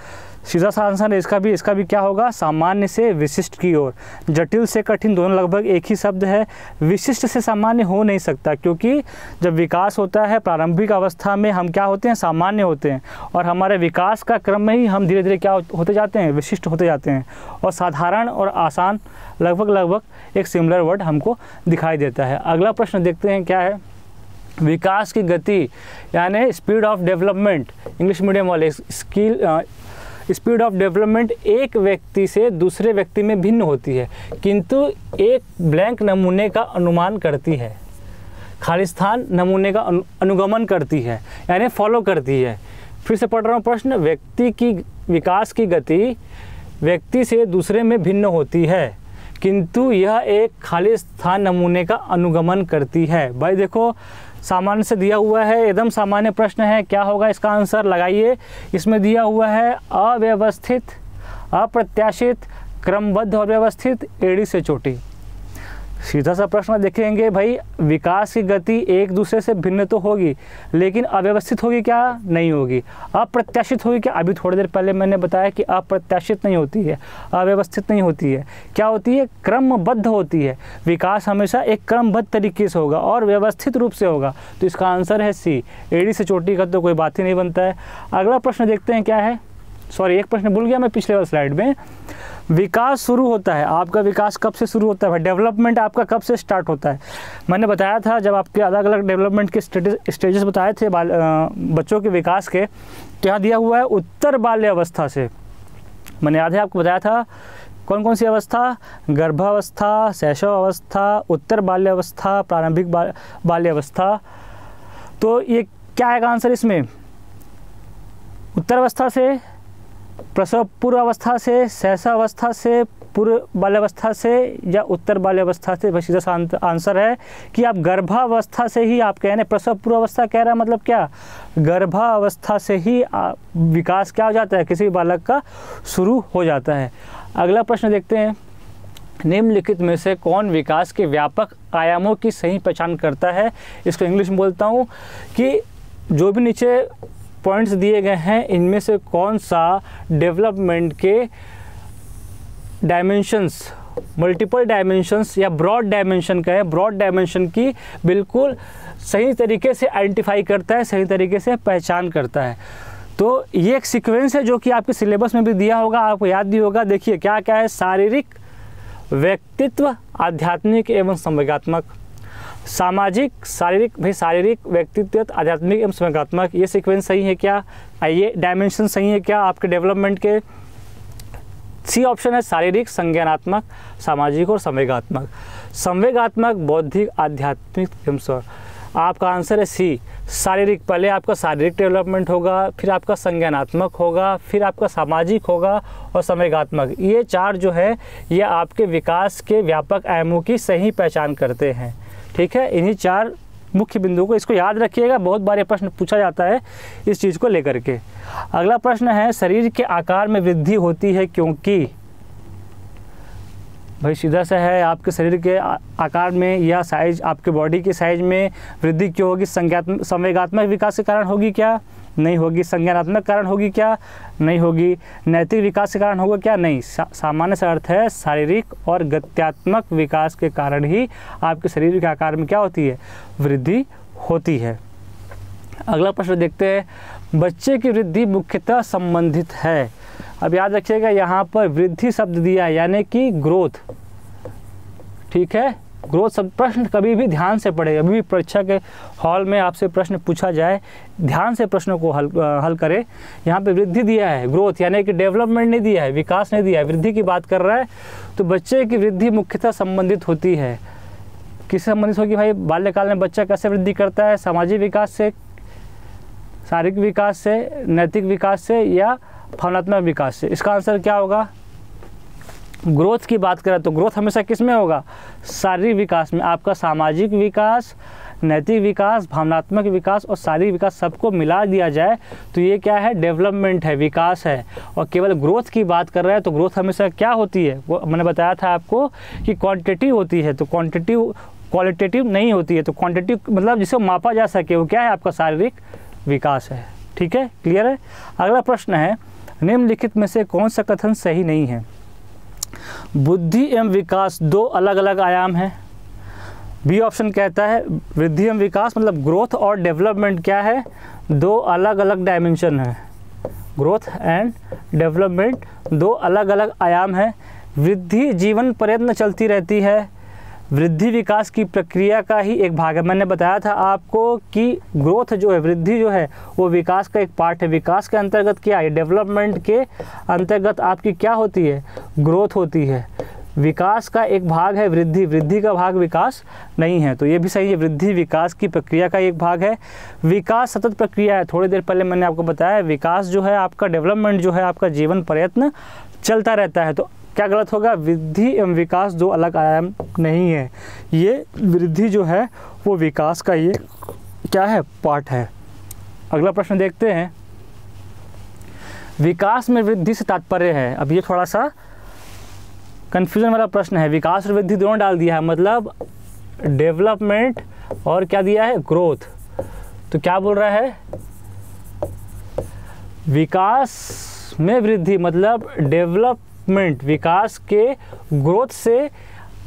सीधा सा आंसर है, इसका भी इसका भी क्या होगा? सामान्य से विशिष्ट की ओर। जटिल से कठिन दोनों लगभग एक ही शब्द है। विशिष्ट से सामान्य हो नहीं सकता, क्योंकि जब विकास होता है, प्रारंभिक अवस्था में हम क्या होते हैं? सामान्य होते हैं। और हमारे विकास का क्रम में ही हम धीरे धीरे क्या होते जाते हैं? विशिष्ट होते जाते हैं। और साधारण और आसान लगभग लगभग एक सिमिलर वर्ड हमको दिखाई देता है। अगला प्रश्न देखते हैं, क्या है? विकास की गति, यानी speed of development English medium वाले स्किल स्पीड ऑफ़ डेवलपमेंट एक व्यक्ति से दूसरे व्यक्ति में भिन्न होती है, किंतु एक ब्लैंक नमूने का अनुमान करती है। खालिस्तान नमूने का अनुगमन करती है, यानी फॉलो करती है। फिर से पढ़ रहा हूँ प्रश्न, व्यक्ति की, विकास की गति व्यक्ति से दूसरे में भिन्न होती है। किंतु यह एक खाली स्थान नमूने का अनुगमन करती है। भाई देखो, सामान्य से दिया हुआ है, एकदम सामान्य प्रश्न है, क्या होगा इसका आंसर? लगाइए। इसमें दिया हुआ है, अव्यवस्थित, अप्रत्याशित, क्रमबद्ध और व्यवस्थित, एड़ी से चोटी। सीधा सा प्रश्न देखेंगे, भाई, विकास की गति एक दूसरे से भिन्न तो होगी, लेकिन अव्यवस्थित होगी क्या? नहीं होगी। अप्रत्याशित होगी क्या? अभी थोड़ी देर पहले मैंने बताया कि अप्रत्याशित नहीं होती है, अव्यवस्थित नहीं होती है। क्या होती है? क्रमबद्ध होती है। विकास हमेशा एक क्रमबद्ध तरीके से होगा और व्यवस्थित रूप से होगा। तो इसका आंसर है सी। एड़ी से चोटी का तो कोई बात ही नहीं बनता है। अगला प्रश्न देखते हैं क्या है? सॉरी एक प्रश्न भूल गया मैं पिछले वाले स्लाइड में। विकास शुरू होता है। आपका विकास कब से शुरू होता है? डेवलपमेंट आपका कब से स्टार्ट होता है? मैंने बताया था, जब आपके अलग अलग डेवलपमेंट के स्टेजेस बताए थे बच्चों के विकास के तो यहाँ दिया हुआ है उत्तर बाल्य अवस्था से। मैंने याद है आपको बताया था कौन कौन सी अवस्था? गर्भावस्था, शैशव अवस्था, उत्तर बाल्य अवस्था, प्रारंभिक बाल्य अवस्था। तो ये क्या आएगा आंसर इसमें? उत्तर अवस्था से प्रसव पूर्व अवस्था से सहसा अवस्था से, पूर्व बाल्यावस्था से या उत्तर बाल्यावस्था से बस आंसर है कि आप गर्भावस्था से ही आप कह रहे हैं। प्रसव पूर्व अवस्था कह रहा है मतलब क्या? गर्भावस्था से ही विकास क्या हो जाता है? किसी भी बालक का शुरू हो जाता है। अगला प्रश्न देखते हैं। निम्नलिखित में से कौन विकास के व्यापक आयामों की सही पहचान करता है? इसको इंग्लिश में बोलता हूँ कि जो भी नीचे पॉइंट्स दिए गए हैं, इनमें से कौन सा डेवलपमेंट के डायमेंशंस मल्टीपल डायमेंशंस या ब्रॉड डायमेंशन का है? ब्रॉड डायमेंशन की बिल्कुल सही तरीके से आइडेंटिफाई करता है, सही तरीके से पहचान करता है। तो ये एक सीक्वेंस है जो कि आपके सिलेबस में भी दिया होगा, आपको याद भी होगा। देखिए क्या क्या है? शारीरिक, व्यक्तित्व, आध्यात्मिक एवं संवेगात्मक। सामाजिक, शारीरिक, भाई शारीरिक व्यक्तित्व आध्यात्मिक एवं संवेगात्मक ये सीक्वेंस सही है क्या? ये डायमेंशन सही है क्या? आपके डेवलपमेंट के सी ऑप्शन है शारीरिक, संज्ञानात्मक, सामाजिक और संवेगात्मक। संवेगात्मक, बौद्धिक, आध्यात्मिक एवं स्वर आपका आंसर है सी शारीरिक। पहले आपका शारीरिक डेवलपमेंट होगा, फिर आपका संज्ञानात्मक होगा, फिर आपका सामाजिक होगा और संवेगात्मक। ये चार जो है, ये आपके विकास के व्यापक आयामों की सही पहचान करते हैं। ठीक है? इन्हीं चार मुख्य बिंदुओं को इसको याद रखिएगा। बहुत बार ये प्रश्न पूछा जाता है इस चीज़ को लेकर के। अगला प्रश्न है, शरीर के आकार में वृद्धि होती है क्योंकि? भाई सीधा सा है, आपके शरीर के आकार में या साइज़ आपके बॉडी के साइज़ में वृद्धि क्यों होगी? संज्ञात्मक संवेगात्मक विकास के कारण होगी क्या? नहीं होगी संज्ञानात्मक कारण होगी क्या? नहीं होगी। नैतिक विकास के कारण होगा क्या? नहीं। सा, सामान्य सा अर्थ है शारीरिक और गत्यात्मक विकास के कारण ही आपके शरीर के आकार में क्या होती है? वृद्धि होती है। अगला प्रश्न देखते हैं। बच्चे की वृद्धि मुख्यतः संबंधित है। अब याद रखिएगा यहाँ पर वृद्धि शब्द दिया यानी कि ग्रोथ ठीक है? ग्रोथ सब प्रश्न कभी भी ध्यान से पढ़े, अभी भी परीक्षा के हॉल में आपसे प्रश्न पूछा जाए, ध्यान से प्रश्नों को हल हल करें। यहाँ पे वृद्धि दिया है, ग्रोथ, यानी कि डेवलपमेंट नहीं दिया है, विकास नहीं दिया है, वृद्धि की बात कर रहा है तो बच्चे की वृद्धि मुख्यतः संबंधित होती है। किससे संबंधित होगी भाई? बाल्यकाल में बच्चा कैसे वृद्धि करता है? सामाजिक विकास से, शारीरिक विकास से, नैतिक विकास से या भावनात्मक विकास से? इसका आंसर क्या होगा? ग्रोथ की बात करें तो ग्रोथ हमेशा किसमें होगा? शारीरिक विकास में। आपका सामाजिक विकास, नैतिक विकास, भावनात्मक विकास और शारीरिक विकास सबको मिला दिया जाए तो ये क्या है? डेवलपमेंट है, विकास है। और केवल ग्रोथ की बात कर रहे हैं तो ग्रोथ हमेशा क्या होती है? वो मैंने बताया था आपको कि क्वांटिटिव होती है तो क्वांटिटिव क्वालिटेटिव नहीं होती है तो क्वांटिटिव मतलब जिसे मापा जा सके, वो क्या है? आपका शारीरिक विकास है। ठीक है? क्लियर है? अगला प्रश्न है, निम्नलिखित में से कौन सा कथन सही नहीं है? बुद्धि एवं विकास दो अलग अलग आयाम हैं। बी ऑप्शन कहता है, वृद्धि एवं विकास मतलब ग्रोथ और डेवलपमेंट क्या है? दो अलग अलग डायमेंशन है। ग्रोथ एंड डेवलपमेंट दो अलग अलग आयाम हैं। वृद्धि जीवन प्रयत्न चलती रहती है। वृद्धि विकास की प्रक्रिया का ही एक भाग है। मैंने बताया था आपको कि ग्रोथ जो है, वृद्धि जो है, वो विकास का एक पार्ट है। विकास के अंतर्गत क्या है? डेवलपमेंट के अंतर्गत आपकी क्या होती है? ग्रोथ होती है। विकास का एक भाग है वृद्धि। वृद्धि का भाग विकास नहीं है। तो ये भी सही है, वृद्धि विकास की प्रक्रिया का एक भाग है। विकास सतत प्रक्रिया है। थोड़ी देर पहले मैंने आपको बताया, विकास जो है, आपका डेवलपमेंट जो है, आपका जीवन प्रयत्न चलता रहता है। तो क्या गलत होगा? वृद्धि एवं विकास दो अलग आयाम नहीं है। ये वृद्धि जो है, वो विकास का ये क्या है? पार्ट है। अगला प्रश्न देखते हैं। विकास में वृद्धि से तात्पर्य है। अब ये थोड़ा सा कन्फ्यूज़न वाला प्रश्न है। विकास और वृद्धि दोनों डाल दिया है। मतलब डेवलपमेंट और क्या दिया है? ग्रोथ तो क्या बोल रहा है? विकास में वृद्धि मतलब डेवलप डेवलपमेंट विकास के ग्रोथ से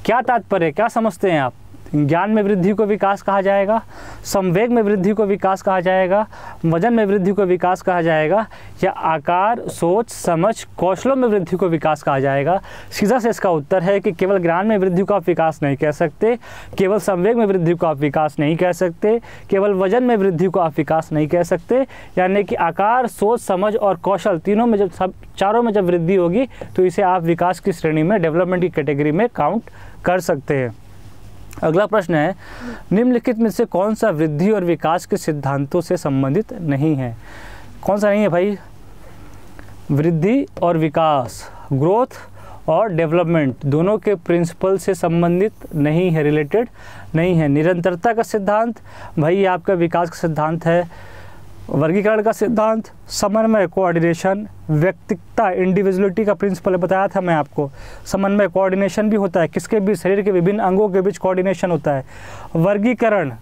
क्या तात्पर्य क्या समझते हैं आप? ज्ञान में वृद्धि को विकास कहा जाएगा, संवेग में वृद्धि को विकास कहा जाएगा, वज़न में वृद्धि को विकास कहा जाएगा, या आकार, सोच, समझ, कौशलों में वृद्धि को विकास कहा जाएगा। सीधा से इसका उत्तर है कि केवल ज्ञान में वृद्धि को आप विकास नहीं कह सकते, केवल संवेग में वृद्धि को आप विकास नहीं कह सकते, केवल वज़न में वृद्धि को आप विकास नहीं कह सकते। यानी कि आकार, सोच, समझ और कौशल तीनों में जब सब, चारों में जब वृद्धि होगी तो इसे आप विकास की श्रेणी में, डेवलपमेंट की कैटेगरी में काउंट कर सकते हैं। अगला प्रश्न है, निम्नलिखित में से कौन सा वृद्धि और विकास के सिद्धांतों से संबंधित नहीं है? कौन सा नहीं है भाई? वृद्धि और विकास ग्रोथ और डेवलपमेंट दोनों के प्रिंसिपल से संबंधित नहीं है रिलेटेड नहीं है। निरंतरता का सिद्धांत, भाई आपका विकास का सिद्धांत है। वर्गीकरण का सिद्धांत, समन्वय कोऑर्डिनेशन व्यक्तिकता इंडिविजुअलिटी का प्रिंसिपल बताया था मैं आपको। समन्वय कोऑर्डिनेशन भी होता है, किसके बीच, शरीर के विभिन्न अंगों के बीच कोऑर्डिनेशन होता है। वर्गीकरण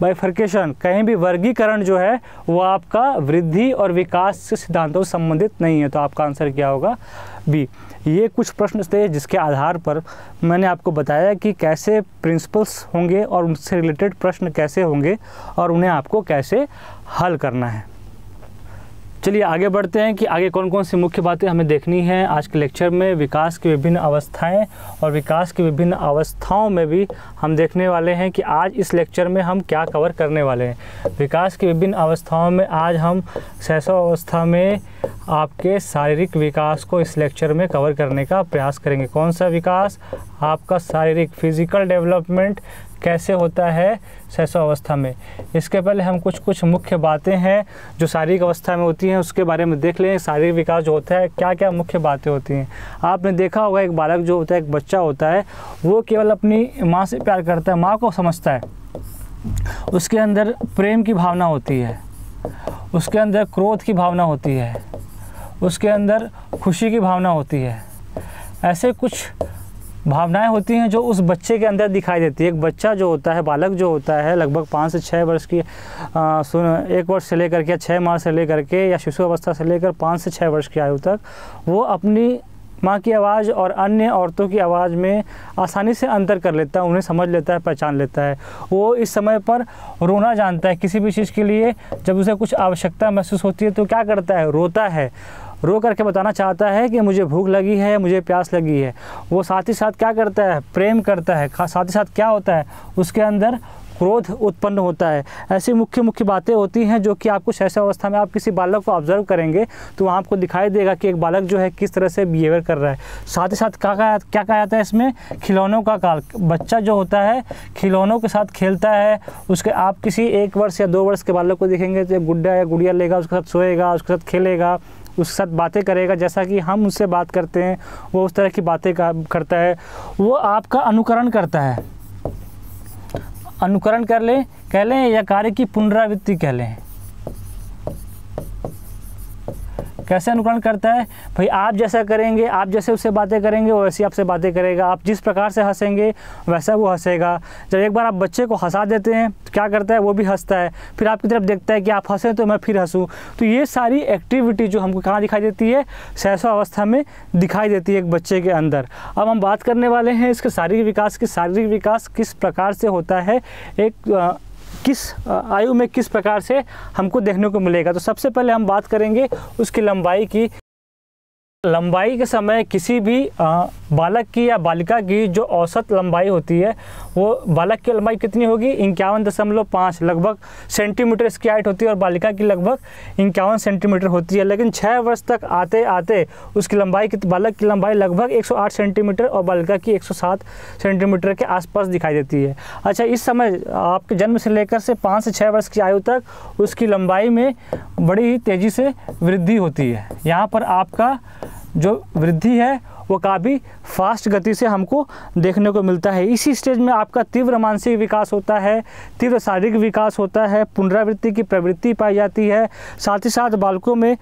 बाइफर्केशन कहीं भी वर्गीकरण जो है, वो आपका वृद्धि और विकास से सिद्धांतों से संबंधित नहीं है तो आपका आंसर क्या होगा? बी ये कुछ प्रश्न थे जिसके आधार पर मैंने आपको बताया कि कैसे प्रिंसिपल्स होंगे और उनसे रिलेटेड प्रश्न कैसे होंगे और उन्हें आपको कैसे हल करना है। चलिए आगे बढ़ते हैं कि आगे कौन कौन सी मुख्य बातें हमें देखनी है। आज के लेक्चर में विकास की विभिन्न अवस्थाएँ और विकास की विभिन्न अवस्थाओं में भी हम देखने वाले हैं कि आज इस लेक्चर में हम क्या कवर करने वाले हैं। विकास की विभिन्न अवस्थाओं में आज हम शैशव अवस्था में आपके शारीरिक विकास को इस लेक्चर में कवर करने का प्रयास करेंगे। कौन सा विकास? आपका शारीरिक, फ़िज़िकल डेवलपमेंट कैसे होता है शैशव अवस्था में? इसके पहले हम कुछ कुछ मुख्य बातें हैं जो शारीरिक अवस्था में होती हैं, उसके बारे में देख लें। शारीरिक विकास जो होता है क्या क्या मुख्य बातें होती हैं? आपने देखा होगा, एक बालक जो होता है, एक बच्चा होता है, वो केवल अपनी माँ से प्यार करता है, माँ को समझता है। उसके अंदर प्रेम की भावना होती है। उसके अंदर क्रोध की भावना होती है। उसके अंदर खुशी की भावना होती है। ऐसे कुछ भावनाएँ होती हैं जो उस बच्चे के अंदर दिखाई देती है। एक बच्चा जो होता है बालक जो होता है लगभग पाँच से छः वर्ष की आ, सुन एक वर्ष से लेकर के छः माह से लेकर के या शिशु अवस्था से लेकर पाँच से छः वर्ष की आयु तक वो अपनी माँ की आवाज़ और अन्य औरतों की आवाज़ में आसानी से अंतर कर लेता है, उन्हें समझ लेता है, पहचान लेता है। वो इस समय पर रोना जानता है, किसी भी चीज़ के लिए जब उसे कुछ आवश्यकता महसूस होती है तो क्या करता है? रोता है। रो करके बताना चाहता है कि मुझे भूख लगी है, मुझे प्यास लगी है। वो साथ ही साथ क्या करता है? प्रेम करता है। साथ ही साथ क्या होता है? उसके अंदर क्रोध उत्पन्न होता है। ऐसी मुख्य मुख्य बातें होती हैं जो कि आपको अवस्था में आप किसी बालक को ऑब्ज़र्व करेंगे तो वहाँ आपको दिखाई देगा कि एक बालक जो है किस तरह से बिहेवियर कर रहा है। साथ ही साथ क्या कहा क्या कहा जाता है इसमें? खिलौनों का काल। बच्चा जो होता है, खिलौनों के साथ खेलता है, उसके आप किसी एक वर्ष या दो वर्ष के बालक को देखेंगे तो गुड्डा या गुड़िया लेगा, उसके साथ सोएगा, उसके साथ खेलेगा, उसके साथ बातें करेगा, जैसा कि हम उससे बात करते हैं, वो उस तरह की बातें करता है, वो आपका अनुकरण करता है। अनुकरण कर लें कह लें या कार्य की पुनरावृत्ति कह लें। कैसे अनुकरण करता है? भाई, आप जैसा करेंगे, आप जैसे उससे बातें करेंगे, वैसे आपसे बातें करेगा। आप जिस प्रकार से हंसेंगे, वैसा वो हंसेगा। जब एक बार आप बच्चे को हंसा देते हैं तो क्या करता है? वो भी हंसता है। फिर आपकी तरफ़ देखता है कि आप हंसें तो मैं फिर हंसूँ। तो ये सारी एक्टिविटी जो हमको कहाँ दिखाई देती है? सहसो अवस्था में दिखाई देती है एक बच्चे के अंदर। अब हम बात करने वाले हैं इसके शारीरिक विकास की। शारीरिक विकास किस प्रकार से होता है? एक किस आयु में किस प्रकार से हमको देखने को मिलेगा। तो सबसे पहले हम बात करेंगे उसकी लंबाई की लंबाई के समय किसी भी बालक की या बालिका की जो औसत लंबाई होती है, वो बालक की लंबाई कितनी होगी? इक्यावन दशमलव पाँच, लगभग सेंटीमीटर इसकी हाइट होती है और बालिका की लगभग इक्यावन सेंटीमीटर होती है। लेकिन छः वर्ष तक आते आते उसकी लंबाई की बालक की लंबाई लगभग 108 सेंटीमीटर और बालिका की 107 सेंटीमीटर के आसपास दिखाई देती है। अच्छा इस समय आपके जन्म से लेकर से पाँच से छः वर्ष की आयु तक उसकी लंबाई में बड़ी ही तेज़ी से वृद्धि होती है। यहाँ पर आपका जो वृद्धि है, वो काफ़ी फास्ट गति से हमको देखने को मिलता है। इसी स्टेज में आपका तीव्र मानसिक विकास होता है, तीव्र शारीरिक विकास होता है, पुनरावृत्ति की प्रवृत्ति पाई जाती है। साथ ही साथ बालकों में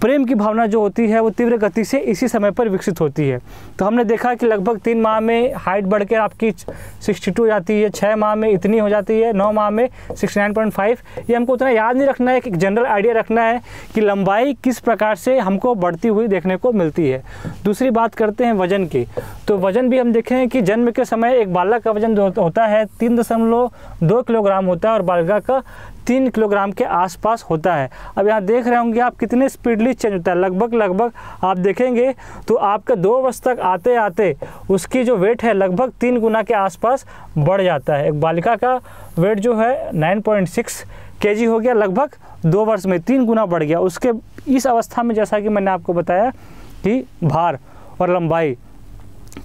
प्रेम की भावना जो होती है, वो तीव्र गति से इसी समय पर विकसित होती है। तो हमने देखा कि लगभग तीन माह में हाइट बढ़ कर आपकी सिक्सटी टू हो जाती है छः माह में इतनी हो जाती है, नौ माह में सिक्सटी नाइन पॉइंट फाइव ये हमको उतना याद नहीं रखना है, एक जनरल आइडिया रखना है कि लंबाई किस प्रकार से हमको बढ़ती हुई देखने को मिलती है। दूसरी बात करते हैं वज़न की। तो वज़न भी हम देखें कि जन्म के समय एक बालक का वज़न होता है तीन किलोग्राम होता है और बालिका का तीन किलोग्राम के आसपास होता है। अब यहाँ देख रहे होंगे आप कितने स्पीडली चेंज होता है। लगभग लगभग आप देखेंगे तो आपका दो वर्ष तक आते आते उसकी जो वेट है लगभग तीन गुना के आसपास बढ़ जाता है। एक बालिका का वेट जो है 9.6 केजी हो गया, लगभग दो वर्ष में तीन गुना बढ़ गया। उसके इस अवस्था में जैसा कि मैंने आपको बताया कि भार और लंबाई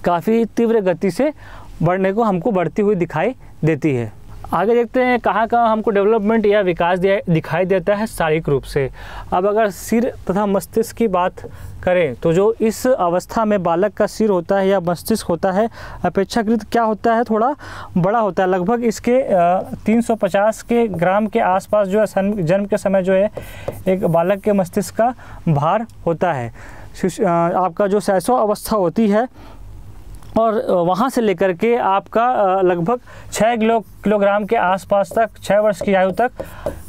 काफ़ी तीव्र गति से बढ़ने को हमको बढ़ती हुई दिखाई देती है। आगे देखते हैं कहाँ कहाँ हमको डेवलपमेंट या विकास दिखाई देता है शारीरिक रूप से। अब अगर सिर तथा मस्तिष्क की बात करें तो जो इस अवस्था में बालक का सिर होता है या मस्तिष्क होता है, अपेक्षाकृत क्या होता है? थोड़ा बड़ा होता है। लगभग इसके 350 के ग्राम के आसपास जो है जन्म के समय जो है, एक बालक के मस्तिष्क का भार होता है। आपका जो सैसो अवस्था होती है और वहाँ से लेकर के आपका लगभग छः किलो, किलोग्राम के आसपास तक छः वर्ष की आयु तक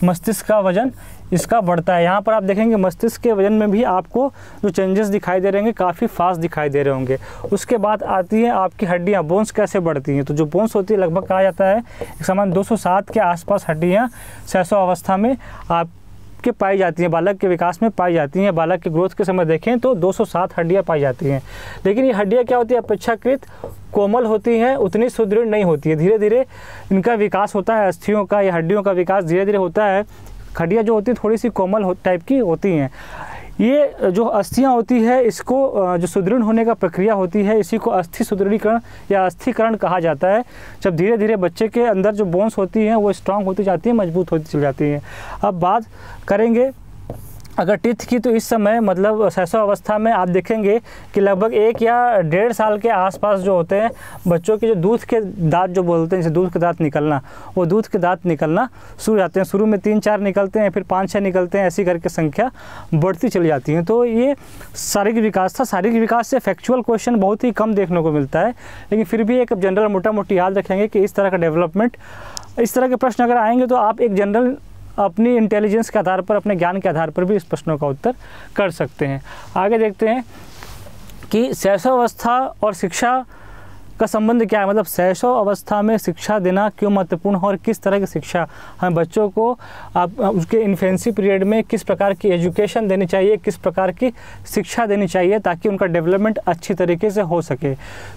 मस्तिष्क का वज़न इसका बढ़ता है। यहाँ पर आप देखेंगे मस्तिष्क के वज़न में भी आपको जो चेंजेस दिखाई दे रहे होंगे, काफ़ी फास्ट दिखाई दे रहे होंगे। उसके बाद आती है आपकी हड्डियाँ। बोन्स कैसे बढ़ती हैं? तो जो बोन्स होती है, लगभग कहा जाता है, एक समान 207 के आसपास हड्डियाँ सैसो अवस्था में आप के पाई जाती हैं बालक के विकास में पाई जाती हैं बालक के ग्रोथ के समय देखें तो 207 हड्डियाँ पाई जाती हैं। लेकिन ये हड्डियाँ क्या होती है? अपेक्षाकृत कोमल होती हैं उतनी सुदृढ़ नहीं होती है। धीरे धीरे इनका विकास होता है अस्थियों का या हड्डियों का विकास धीरे धीरे होता है। हड्डियाँ जो होती हैं थोड़ी सी कोमल हो, टाइप की होती हैं। ये जो अस्थियाँ होती है, इसको जो सुदृढ़ होने का प्रक्रिया होती है, इसी को अस्थि सुदृढ़ीकरण या अस्थिकरण कहा जाता है। जब धीरे धीरे बच्चे के अंदर जो बोन्स होती हैं, वो स्ट्रांग होती जाती हैं, मज़बूत होती चली जाती हैं। अब बात करेंगे अगर टिथ की तो इस समय मतलब सैसो अवस्था में आप देखेंगे कि लगभग एक या डेढ़ साल के आसपास जो होते हैं, बच्चों के जो दूध के दांत जो बोलते हैं, जैसे दूध के दांत निकलना, वो दूध के दांत निकलना शुरू जाते हैं। शुरू में तीन चार निकलते हैं, फिर पाँच छः निकलते हैं, ऐसी करके संख्या बढ़ती चली जाती है। तो ये शारीरिक विकास था। शारीरिक विकास से फैक्चुअल क्वेश्चन बहुत ही कम देखने को मिलता है, लेकिन फिर भी एक जनरल मोटा मोटी याद रखेंगे कि इस तरह का डेवलपमेंट इस तरह के प्रश्न अगर आएँगे तो आप एक जनरल अपनी इंटेलिजेंस के आधार पर, अपने ज्ञान के आधार पर भी इस प्रश्नों का उत्तर कर सकते हैं। आगे देखते हैं कि शैशवावस्था और शिक्षा का संबंध क्या है? मतलब शैशव अवस्था में शिक्षा देना क्यों महत्वपूर्ण है और किस तरह की शिक्षा हमें बच्चों को आप, उसके इन्फेंसी पीरियड में किस प्रकार की एजुकेशन देनी चाहिए, किस प्रकार की शिक्षा देनी चाहिए ताकि उनका डेवलपमेंट अच्छी तरीके से हो सके?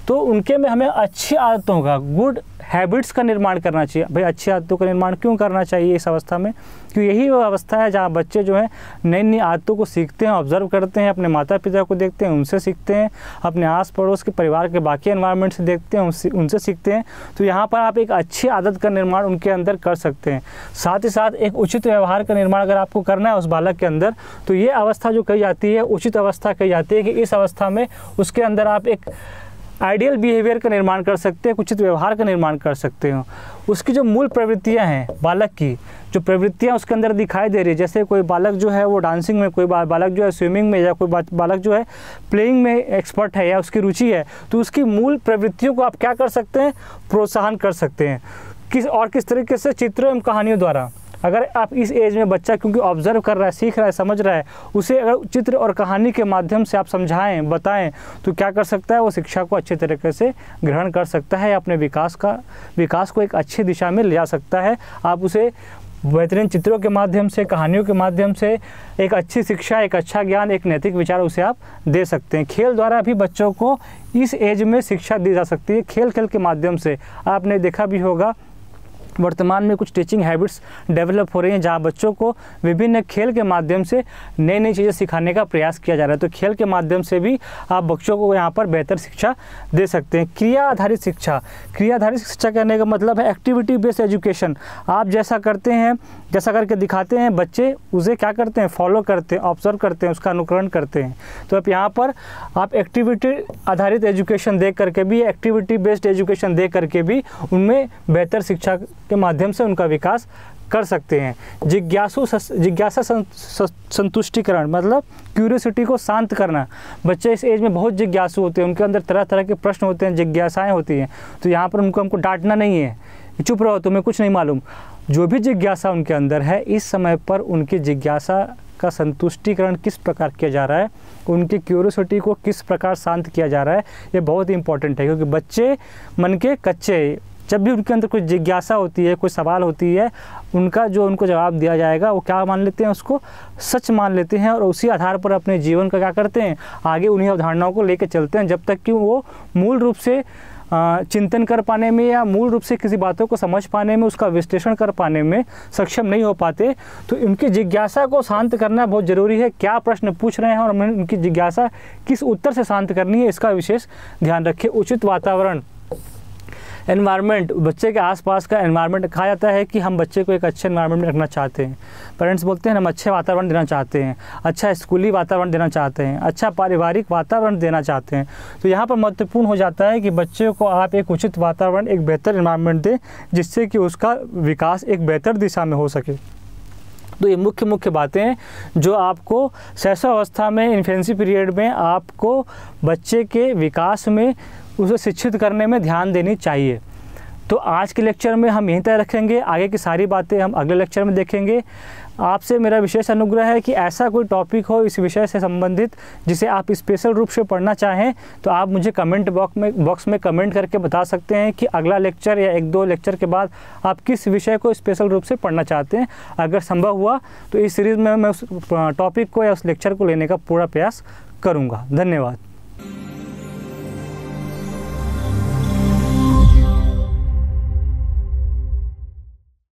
तो उनके में हमें अच्छी आदतों का गुड हैबिट्स का निर्माण करना चाहिए। भाई, अच्छी आदतों का निर्माण क्यों करना चाहिए इस अवस्था में? क्योंकि यही वो अवस्था है जहाँ बच्चे जो है नई नई आदतों को सीखते हैं ऑब्ज़र्व करते हैं, अपने माता पिता को देखते हैं, उनसे सीखते हैं, अपने आस पड़ोस के परिवार के बाकी इन्वायरमेंट से देखते हैं, उनसे सीखते हैं तो यहाँ पर आप एक अच्छी आदत का निर्माण उनके अंदर कर सकते हैं। साथ ही साथ एक उचित व्यवहार का निर्माण अगर आपको करना है उस बालक के अंदर तो ये अवस्था जो कही जाती है, उचित अवस्था कही जाती है कि इस अवस्था में उसके अंदर आप एक आइडियल बिहेवियर का निर्माण कर सकते हैं उचित व्यवहार का निर्माण कर सकते हो। उसकी जो मूल प्रवृत्तियाँ हैं, बालक की, जो प्रवृत्तियाँ उसके अंदर दिखाई दे रही है, जैसे कोई बालक जो है वो डांसिंग में, कोई बालक जो है स्विमिंग में, या कोई बालक जो है प्लेइंग में एक्सपर्ट है, या उसकी रुचि है तो उसकी मूल प्रवृत्तियों को आप क्या कर सकते हैं? प्रोत्साहन कर सकते हैं। किस, और किस तरीके से चित्रों एवं कहानियों द्वारा अगर आप इस एज में बच्चा क्योंकि ऑब्ज़र्व कर रहा है, सीख रहा है, समझ रहा है, उसे अगर चित्र और कहानी के माध्यम से आप समझाएँ, बताएँ तो क्या कर सकता है? वो शिक्षा को अच्छे तरीके से ग्रहण कर सकता है, अपने विकास का, विकास को एक अच्छी दिशा में ले जा सकता है। आप उसे बेहतरीन चित्रों के माध्यम से, कहानियों के माध्यम से, एक अच्छी शिक्षा, एक अच्छा ज्ञान, एक नैतिक विचार उसे आप दे सकते हैं। खेल द्वारा भी बच्चों को इस एज में शिक्षा दी जा सकती है खेल खेल के माध्यम से। आपने देखा भी होगा वर्तमान में कुछ टीचिंग हैबिट्स डेवलप हो रही हैं जहाँ बच्चों को विभिन्न खेल के माध्यम से नई नई चीज़ें सिखाने का प्रयास किया जा रहा है। तो खेल के माध्यम से भी आप बच्चों को यहाँ पर बेहतर शिक्षा दे सकते हैं। क्रिया आधारित शिक्षा। क्रिया आधारित शिक्षा कहने का मतलब है एक्टिविटी बेस्ड एजुकेशन आप जैसा करते हैं, जैसा करके दिखाते हैं, बच्चे उसे क्या करते हैं? फॉलो करते हैं ऑब्ज़र्व करते हैं, उसका अनुकरण करते हैं। तो आप यहाँ पर आप एक्टिविटी आधारित एजुकेशन दे करके भी एक्टिविटी बेस्ड एजुकेशन दे करके भी उनमें बेहतर शिक्षा के माध्यम से उनका विकास कर सकते हैं। जिज्ञासु जिज्ञासा संतुष्टिकरण मतलब क्यूरियोसिटी को शांत करना। बच्चे इस एज में बहुत जिज्ञासु होते हैं, उनके अंदर तरह तरह के प्रश्न होते हैं, जिज्ञासाएँ होती हैं। तो यहाँ पर उनको, हमको डांटना नहीं है। चुप रहो, तुम्हें कुछ नहीं मालूम। जो भी जिज्ञासा उनके अंदर है, इस समय पर उनकी जिज्ञासा का संतुष्टिकरण किस प्रकार किया जा रहा है, उनकी क्यूरियोसिटी को किस प्रकार शांत किया जा रहा है, ये बहुत इंपॉर्टेंट है। क्योंकि बच्चे मन के कच्चे जब भी उनके अंदर कोई जिज्ञासा होती है, कोई सवाल होती है, उनका जो उनको जवाब दिया जाएगा, वो क्या मान लेते हैं, उसको सच मान लेते हैं और उसी आधार पर अपने जीवन का क्या करते हैं, आगे उन्हीं अवधारणाओं को लेकर चलते हैं, जब तक कि वो मूल रूप से चिंतन कर पाने में या मूल रूप से किसी बातों को समझ पाने में, उसका विश्लेषण कर पाने में सक्षम नहीं हो पाते तो उनकी जिज्ञासा को शांत करना बहुत ज़रूरी है। क्या प्रश्न पूछ रहे हैं और उनकी जिज्ञासा किस उत्तर से शांत करनी है, इसका विशेष ध्यान रखें। उचित वातावरण। एनवायरनमेंट बच्चे के आसपास का एनवायरनमेंट कहा जाता है कि हम बच्चे को एक अच्छे एनवायरनमेंट में रखना चाहते हैं। पेरेंट्स बोलते हैं, हम अच्छे वातावरण देना चाहते हैं अच्छा स्कूली वातावरण देना चाहते हैं अच्छा पारिवारिक वातावरण देना चाहते हैं। तो यहाँ पर महत्वपूर्ण हो जाता है कि बच्चे को आप एक उचित वातावरण, एक बेहतर इन्वायरमेंट दें, जिससे कि उसका विकास एक बेहतर दिशा में हो सके। तो ये मुख्य मुख्य बातें जो आपको अवस्था में इन्फेंसी पीरियड में आपको बच्चे के विकास में उसे शिक्षित करने में ध्यान देनी चाहिए। तो आज के लेक्चर में हम यहीं तय रखेंगे। आगे की सारी बातें हम अगले लेक्चर में देखेंगे। आपसे मेरा विशेष अनुग्रह है कि ऐसा कोई टॉपिक हो इस विषय से संबंधित जिसे आप स्पेशल रूप से पढ़ना चाहें तो आप मुझे कमेंट बॉक्स में बॉक्स में कमेंट करके बता सकते हैं कि अगला लेक्चर या एक दो लेक्चर के बाद आप किस विषय को स्पेशल रूप से पढ़ना चाहते हैं। अगर संभव हुआ तो इस सीरीज़ में मैं उस टॉपिक को या उस लेक्चर को लेने का पूरा प्रयास करूँगा। धन्यवाद।